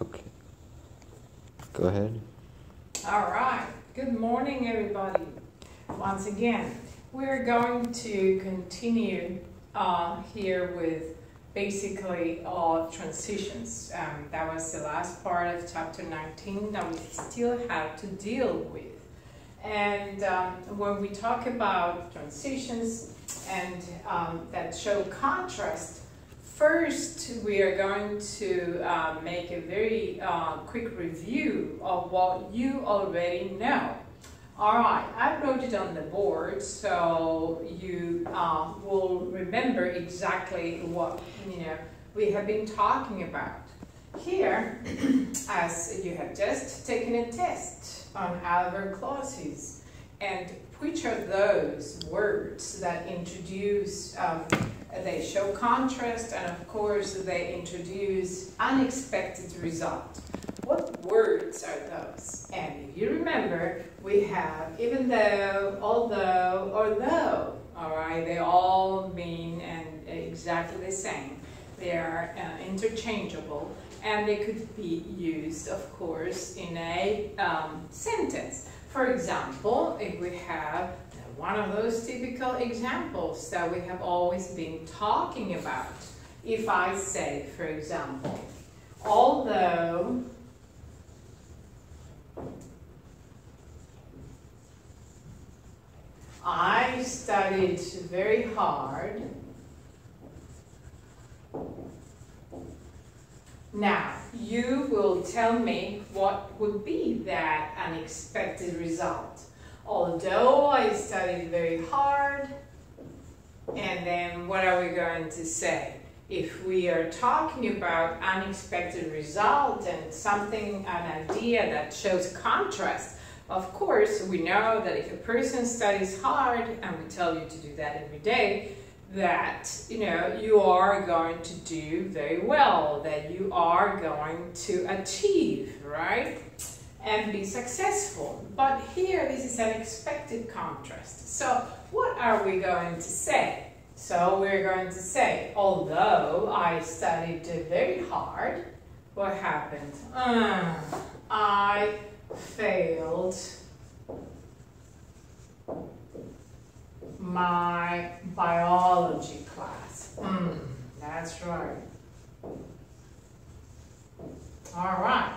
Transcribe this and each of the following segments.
Okay. Go ahead. All right. Good morning, everybody. Once again, we're going to continue uh, here with basically all transitions. Um, that was the last part of chapter 19 that we still have to deal with. And um, when we talk about transitions and um, that show contrast, First, we are going to uh, make a very uh, quick review of what you already know. All right, I wrote it on the board so you uh, will remember exactly what you know we have been talking about. Here, as you have just taken a test on adverb clauses, and which are those words that introduce um, they show contrast, and of course, they introduce unexpected result. What words are those? And if you remember, we have even though, although, or though. All right, they all mean and exactly the same. They are uh, interchangeable, and they could be used, of course, in a um, sentence. For example, if we have one of those typical examples that we have always been talking about. If I say, for example, although I studied very hard, now you will tell me what would be that unexpected result although I studied very hard, and then what are we going to say? If we are talking about unexpected result and something, an idea that shows contrast, of course, we know that if a person studies hard, and we tell you to do that every day, that you know you are going to do very well, that you are going to achieve, right? and be successful. But here, this is an expected contrast. So what are we going to say? So we're going to say, although I studied very hard, what happened? Uh, I failed my biology that's right. All right.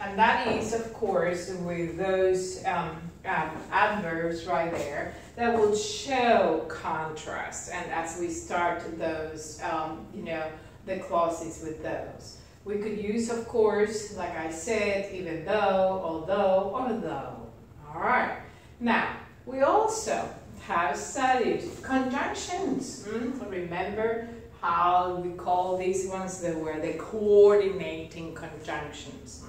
And that is, of course, with those um, um, adverbs right there that will show contrast. And as we start those, um, you know, the clauses with those. We could use, of course, like I said, even though, although, or though. All right. Now, we also have studied conjunctions. Mm? Remember how we call these ones? They were the coordinating conjunctions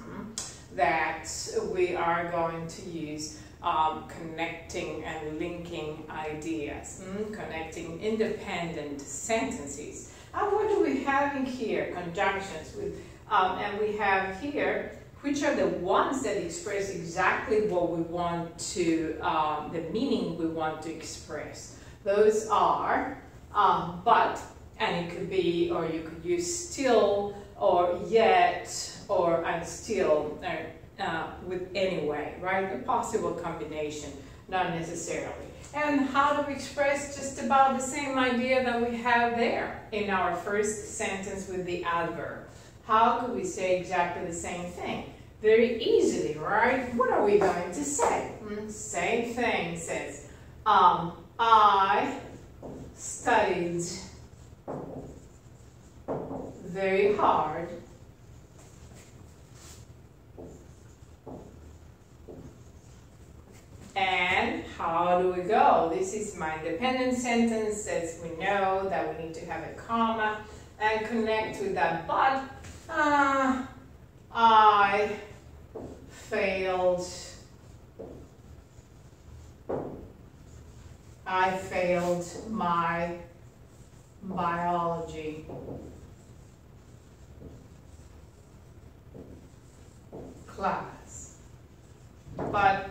that we are going to use um, connecting and linking ideas, mm? connecting independent sentences. And what do we have in here? Conjunctions. With, um, and we have here, which are the ones that express exactly what we want to, um, the meaning we want to express. Those are um, but, and it could be, or you could use still, or yet, or and still uh, uh, with anyway, right? A possible combination, not necessarily. And how do we express just about the same idea that we have there in our first sentence with the adverb? How could we say exactly the same thing? Very easily, right? What are we going to say? Hmm? Same thing says, um, I studied very hard And how do we go? This is my dependent sentence as we know that we need to have a comma and connect with that but. Uh, I failed. I failed my biology class. But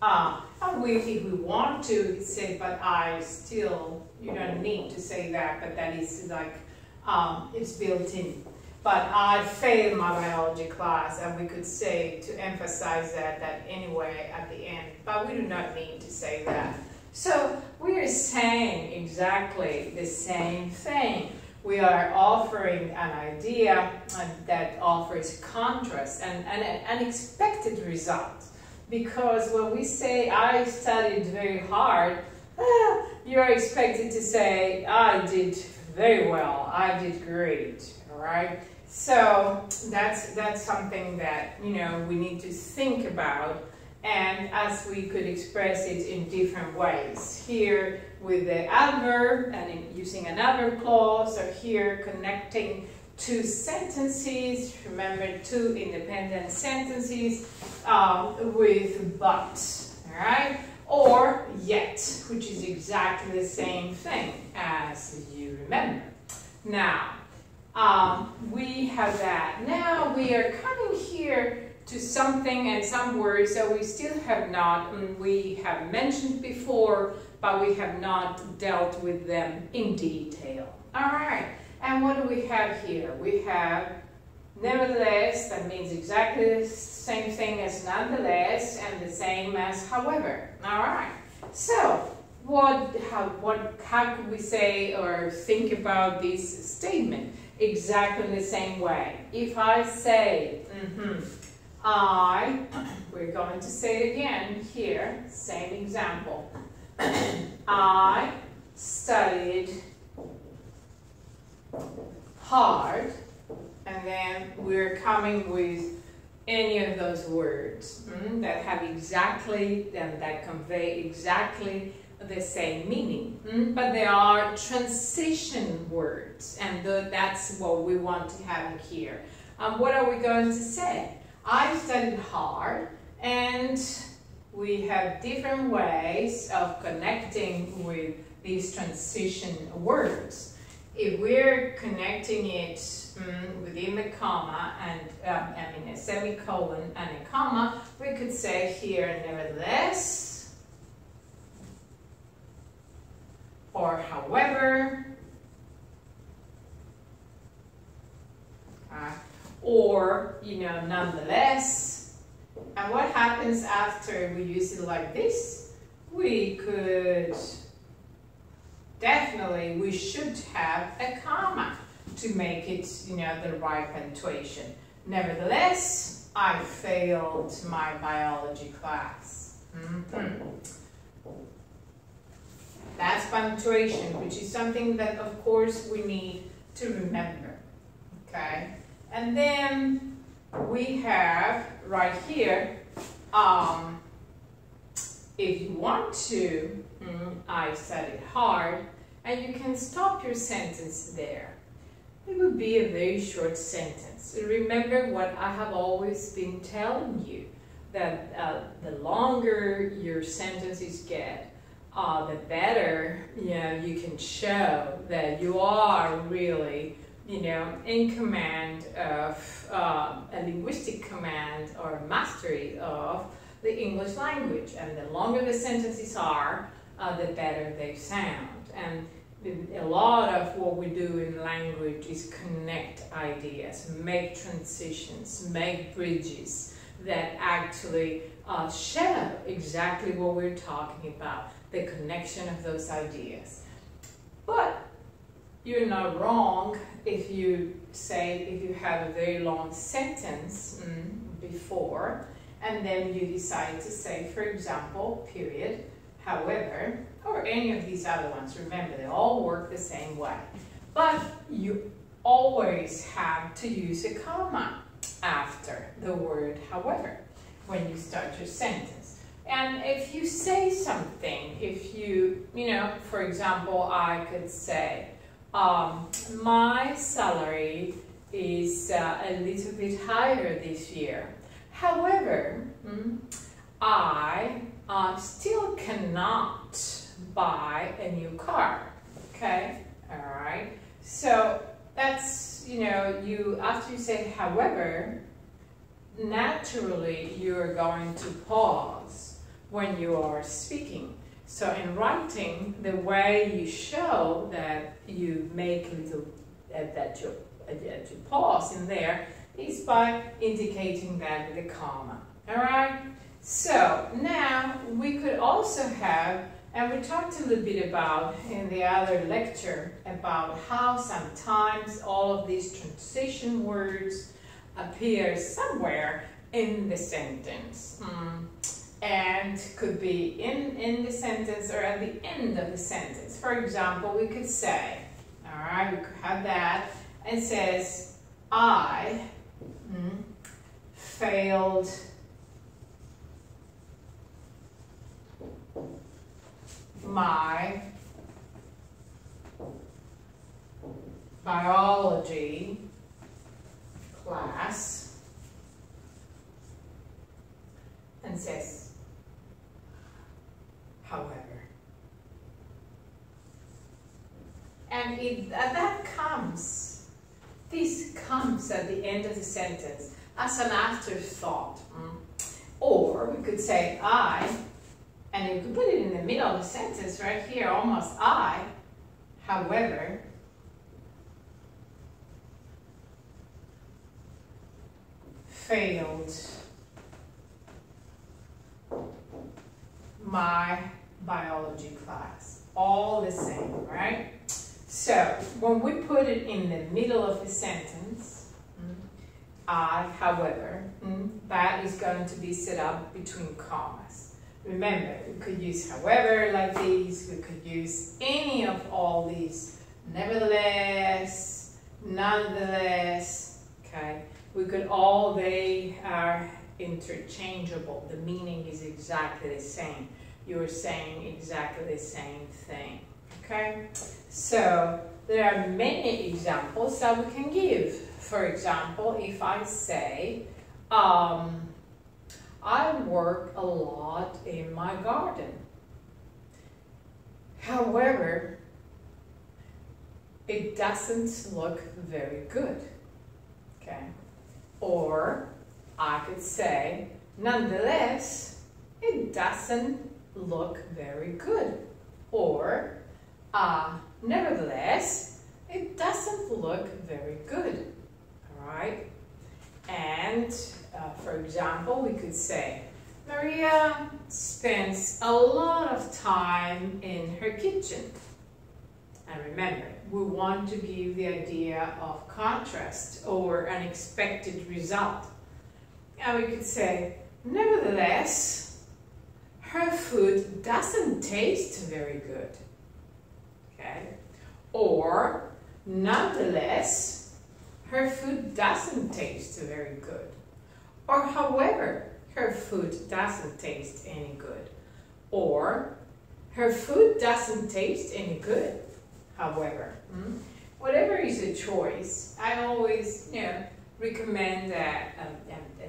uh, we, if we want to say, but I still, you don't need to say that, but that is like, um, it's built in. but I failed my biology class, and we could say to emphasize that that anyway at the end, but we do not need to say that. So we are saying exactly the same thing. We are offering an idea that offers contrast and, and an unexpected result. Because when we say, I studied very hard, ah, you are expected to say, I did very well, I did great, all right? So that's, that's something that, you know, we need to think about and as we could express it in different ways. Here with the adverb and using an adverb clause, or here connecting two sentences, remember two independent sentences um, with but, all right? Or yet, which is exactly the same thing as you remember. Now, um, we have that. Now we are coming here to something and some words that we still have not, we have mentioned before, but we have not dealt with them in detail. All right, and what do we have here? We have nevertheless, that means exactly the same thing as nonetheless, and the same as however. All right, so what, how, what, how could we say or think about this statement? Exactly the same way. If I say, mm -hmm, I, we're going to say it again here, same example. I studied hard, and then we're coming with any of those words mm, that have exactly, and that convey exactly the same meaning. Mm, but they are transition words, and the, that's what we want to have here. Um, what are we going to say? I studied hard and we have different ways of connecting with these transition words. If we're connecting it mm, within the comma and um, I mean a semicolon and a comma, we could say here nevertheless or however uh, or, you know, nonetheless. And what happens after we use it like this? We could definitely, we should have a comma to make it, you know, the right punctuation. Nevertheless, I failed my biology class. Mm -hmm. That's punctuation, which is something that, of course, we need to remember, okay? And then we have right here, um, if you want to, I said it hard, and you can stop your sentence there. It would be a very short sentence. Remember what I have always been telling you, that uh, the longer your sentences get, uh, the better you, know, you can show that you are really you know, in command of uh, a linguistic command or mastery of the English language. And the longer the sentences are, uh, the better they sound. And a lot of what we do in language is connect ideas, make transitions, make bridges that actually uh, show exactly what we're talking about, the connection of those ideas. But you're not wrong if you say, if you have a very long sentence mm, before, and then you decide to say, for example, period, however, or any of these other ones. Remember, they all work the same way. But you always have to use a comma after the word however when you start your sentence. And if you say something, if you, you know, for example, I could say, um, my salary is uh, a little bit higher this year. However, mm, I uh, still cannot buy a new car. Okay, all right. So that's you know you after you say however, naturally you're going to pause when you are speaking so in writing, the way you show that you make little, uh, that your uh, to pause in there is by indicating that with a comma. All right? So now we could also have, and we talked a little bit about in the other lecture about how sometimes all of these transition words appear somewhere in the sentence. Mm. And could be in, in the sentence or at the end of the sentence. For example, we could say, all right, we could have that, and says, I mm, failed my biology class and says, however. And it, that comes, this comes at the end of the sentence as an afterthought. Mm. Or we could say, I and you could put it in the middle of the sentence right here, almost I. However, failed my biology class. All the same, right? So when we put it in the middle of the sentence, mm, I, however, mm, that is going to be set up between commas. Remember, we could use however like these, we could use any of all these. Nevertheless, nonetheless, okay? We could all, they are interchangeable. The meaning is exactly the same. You're saying exactly the same thing, okay? So, there are many examples that we can give. For example, if I say, um, I work a lot in my garden. However, it doesn't look very good. Okay? Or I could say, nonetheless, it doesn't look very good. Or, uh, nevertheless, it doesn't look very good. All right? And uh, for example, we could say, Maria spends a lot of time in her kitchen. And remember, we want to give the idea of contrast or unexpected result. And we could say, nevertheless, food doesn't taste very good. Okay? Or, nonetheless, her food doesn't taste very good. Or however, her food doesn't taste any good. Or her food doesn't taste any good, however. Mm? Whatever is a choice, I always you know, recommend that um,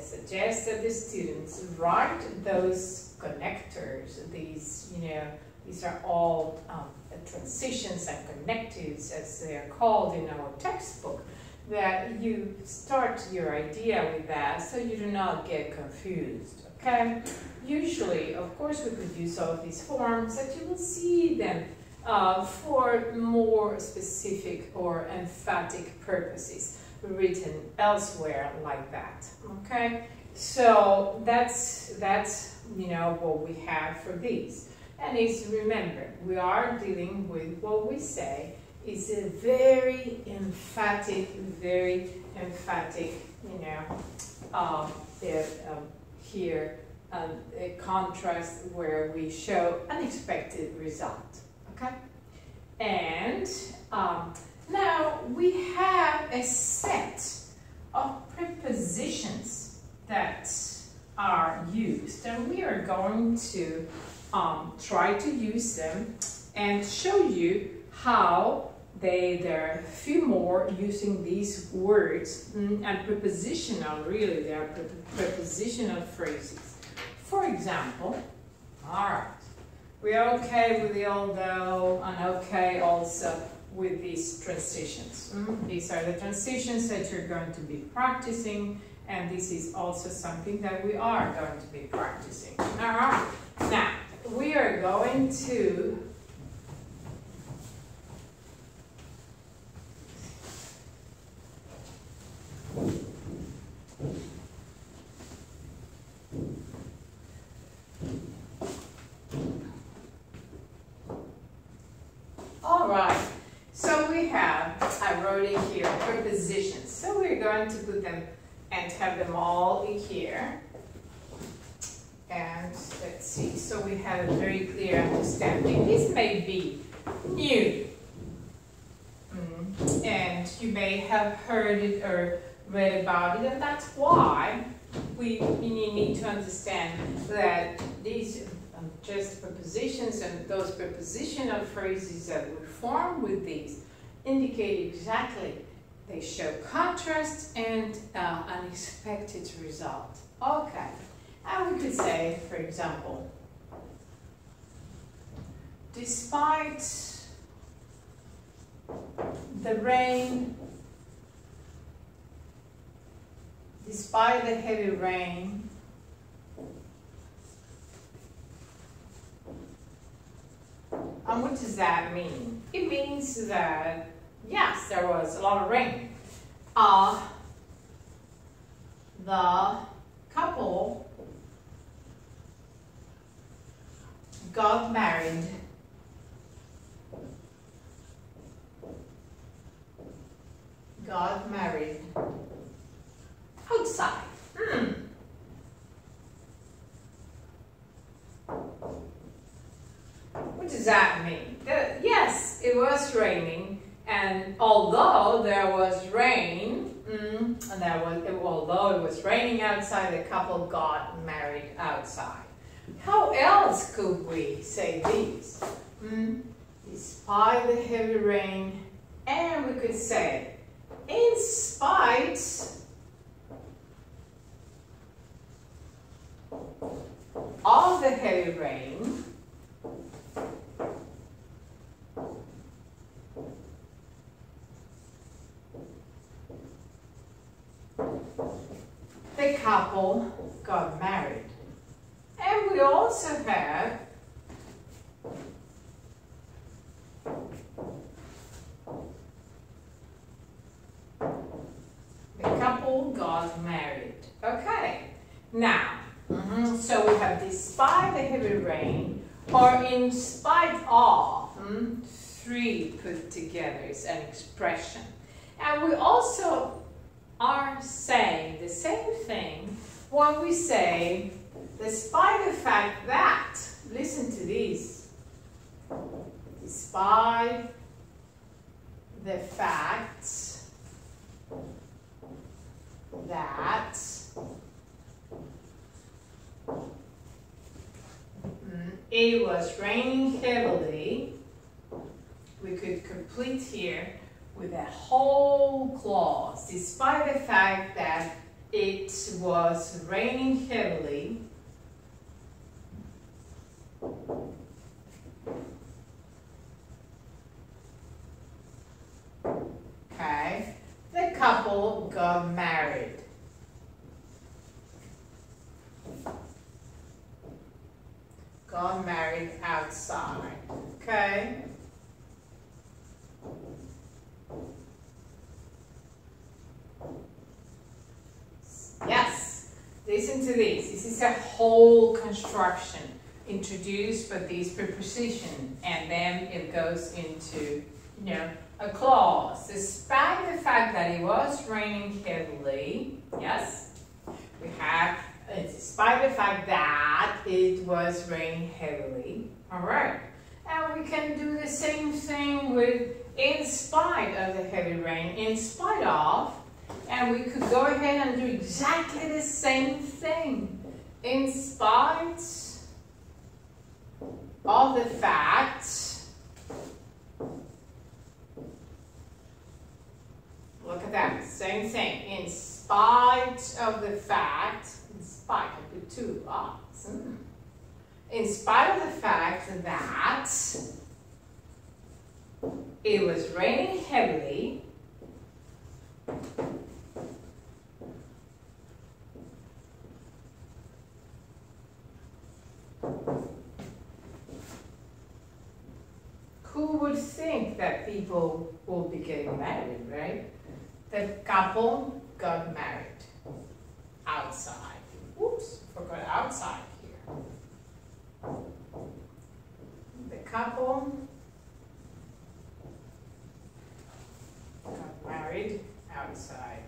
suggest that the students write those connectors, these, you know, these are all um, transitions and connectives as they are called in our textbook that you start your idea with that so you do not get confused, okay? Usually, of course, we could use all of these forms that you will see them uh, for more specific or emphatic purposes written elsewhere like that, okay? So that's, that's, you know, what we have for these. And it's, remember, we are dealing with what we say is a very emphatic, very emphatic, you know, um, here um, a contrast where we show unexpected result, okay? And um, now we have a set of prepositions that are used and we are going to um, try to use them and show you how they, there are a few more using these words mm, and prepositional, really, they are pre prepositional phrases. For example, all right, we're okay with the although and okay also with these transitions. Mm, these are the transitions that you're going to be practicing and this is also something that we are going to be practicing. All right, now we are going to All right, we have, I wrote it here, prepositions. So we're going to put them and have them all in here. And let's see, so we have a very clear understanding. This may be new. Mm. And you may have heard it or read about it, and that's why we, need to understand that these um, just prepositions and those prepositional phrases that we form with these indicate exactly they show contrast and uh, unexpected result. Okay, and we could say, for example, despite the rain, despite the heavy rain, and what does that mean? It means that yes, there was a lot of rain. Uh, the couple got married got married outside. Hmm. Does that mean? Yes, it was raining, and although there was rain, mm, and there was, although it was raining outside, the couple got married outside. How else could we say this? Mm, despite the heavy rain, and we could say, in spite of the heavy rain, the couple got married. And we also have the couple got married. Okay, now, mm -hmm, so we have despite the heavy rain or in spite of, mm, three put together is an expression. And we also are saying same thing when we say, despite the fact that, listen to this, despite the fact that mm, it was raining heavily, we could complete here with a whole clause, despite the fact that it was raining heavily. Okay, the couple got married. Got married outside. Okay. Yes, listen to this. This is a whole construction introduced by these preposition and then it goes into, you know, a clause. Despite the fact that it was raining heavily, yes, we have, uh, despite the fact that it was raining heavily, all right. And we can do the same thing with in spite of the heavy rain, in spite of, and we could go ahead and do exactly the same thing. In spite of the fact Look at that, same thing. In spite of the fact, in spite of the two lots, mm. in spite of the fact that it was raining heavily, who would think that people will be getting married, right? The couple got married outside. Oops, forgot outside here. The couple got married outside.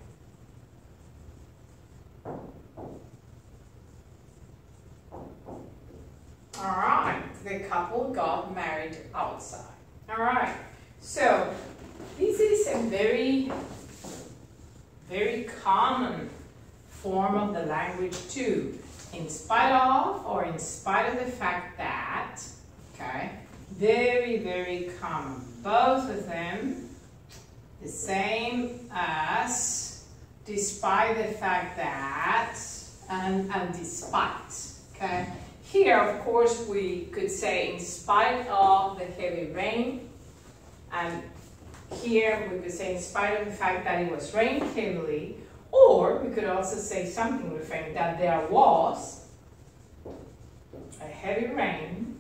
All right, the couple got married outside. All right, so this is a very, very common form of the language too. In spite of or in spite of the fact that, okay, very, very common. Both of them the same as despite the fact that and, and despite, okay? Here, of course, we could say in spite of the heavy rain, and here we could say in spite of the fact that it was raining heavily, or we could also say something referring that there was a heavy rain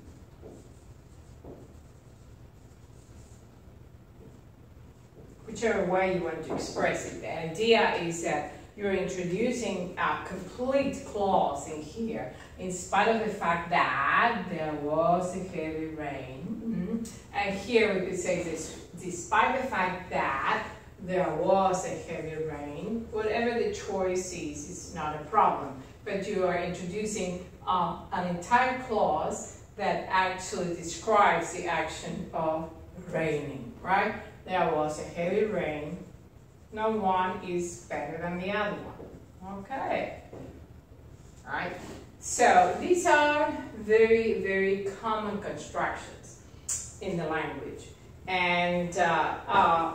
whichever way you want to express it. The idea is that you're introducing a complete clause in here, in spite of the fact that there was a heavy rain. And here we could say this, despite the fact that there was a heavy rain, whatever the choice is, it's not a problem. But you are introducing uh, an entire clause that actually describes the action of raining, right? There was a heavy rain. No one is better than the other one. Okay. All right. So these are very, very common constructions in the language. And uh, uh,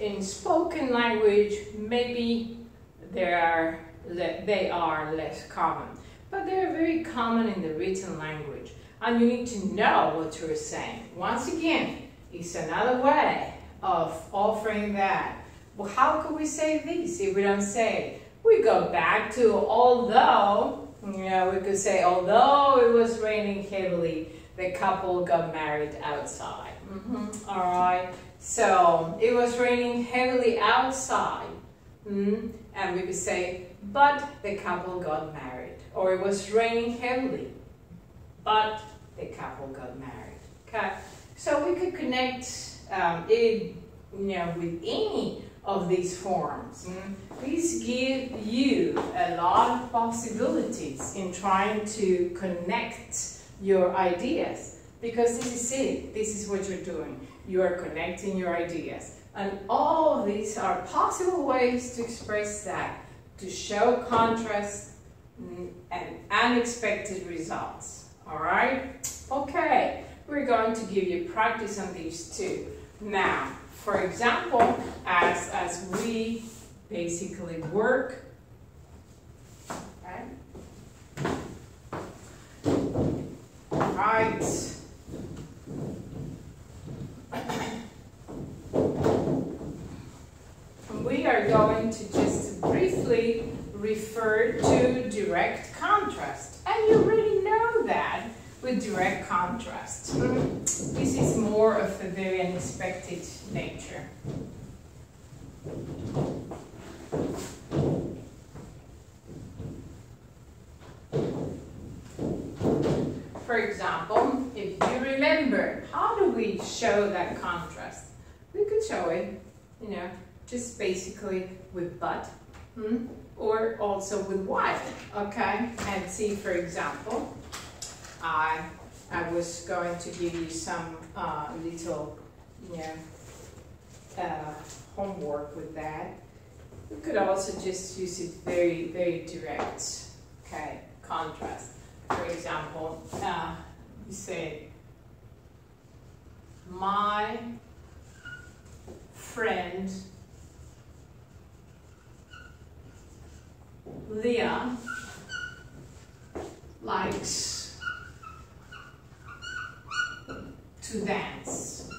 in spoken language, maybe they are, they are less common. But they're very common in the written language. And you need to know what you're saying. Once again, it's another way of offering that. Well, how could we say this if we don't say We go back to although, you know, we could say although it was raining heavily, the couple got married outside. Mm -hmm. All right. So it was raining heavily outside. Mm. And we could say, but the couple got married. Or it was raining heavily, but the couple got married. Okay. So we could connect um, it, you know, with any of these forms. Mm. These give you a lot of possibilities in trying to connect your ideas because this is it. This is what you're doing. You are connecting your ideas. And all these are possible ways to express that, to show contrast and unexpected results. All right? Okay, we're going to give you practice on these two. Now, for example, as, as we basically work, okay, right, we are going to just briefly refer to direct contrast. And you already know that with direct contrast. This is more of a very unexpected nature. For example, if you remember, how do we show that contrast? We could show it, you know, just basically with but, hmm? or also with while, okay? And see, for example, I, I was going to give you some uh, little, you know, uh, homework with that. We could also just use it very, very direct, okay, contrast. For example, uh, you say, my friend Leah likes to dance.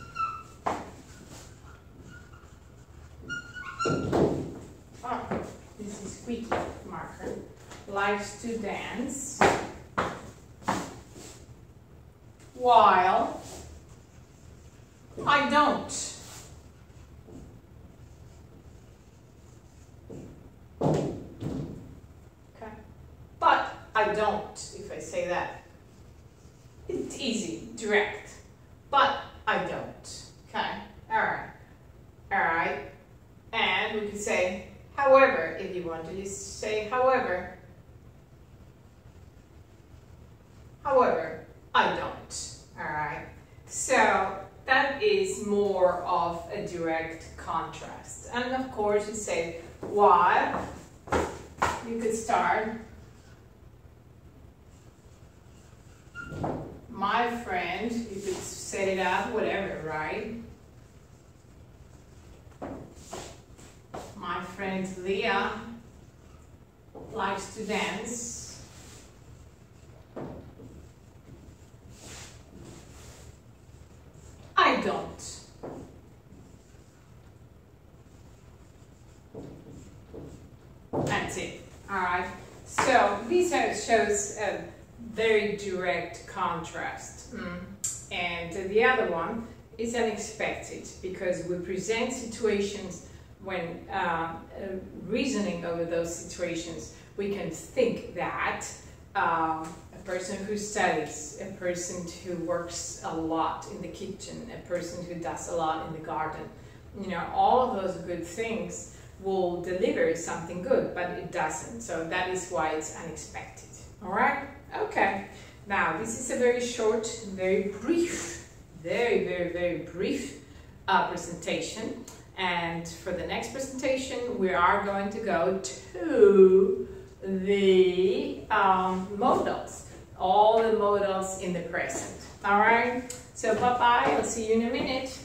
Oh, this is squeaky marker. Likes to dance while I don't. I don't, if I say that. It's easy, direct. But I don't. Okay? Alright. Alright. And we could say, however, if you want to just say however. However, I don't. Alright. So that is more of a direct contrast. And of course you say while you could start my friend, you could set it right? My friend Leah likes to dance. I don't. That's it. All right. So this shows a very direct contrast. Mm. And the other one is unexpected because we present situations when uh, uh, reasoning over those situations, we can think that um, a person who studies, a person who works a lot in the kitchen, a person who does a lot in the garden, you know, all of those good things will deliver something good, but it doesn't. So that is why it's unexpected. All right? Okay. Now, this is a very short, very brief, very, very, very brief uh, presentation. And for the next presentation, we are going to go to the um, modals, all the modals in the present. All right? So bye-bye. I'll see you in a minute.